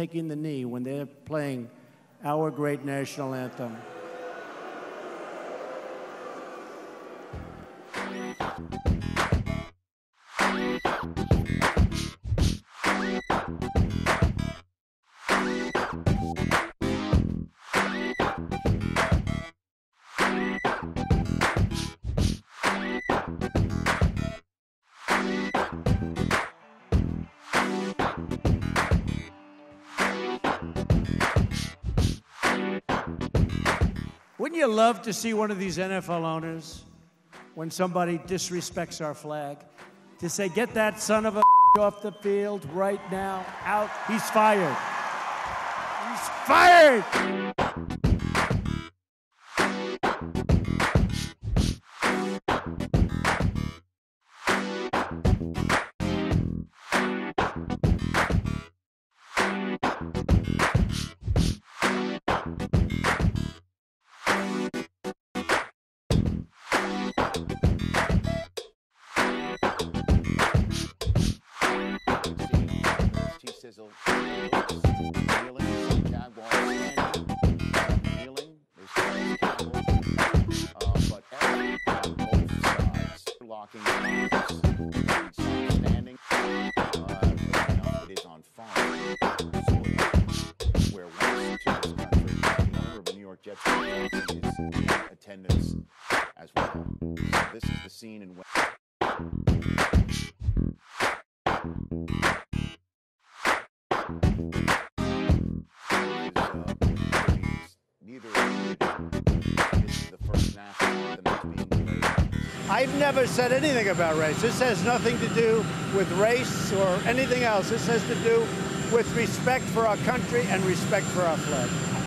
taking the knee when they're playing our great national anthem. Wouldn't you love to see one of these NFL owners, when somebody disrespects our flag, to say, get that son of a off the field right now, out, he's fired. He's fired! Locking standing, on farm, where the owner of the New York Jets is attendance as well. So this is the scene in I've never said anything about race. This has nothing to do with race or anything else. This has to do with respect for our country and respect for our flag.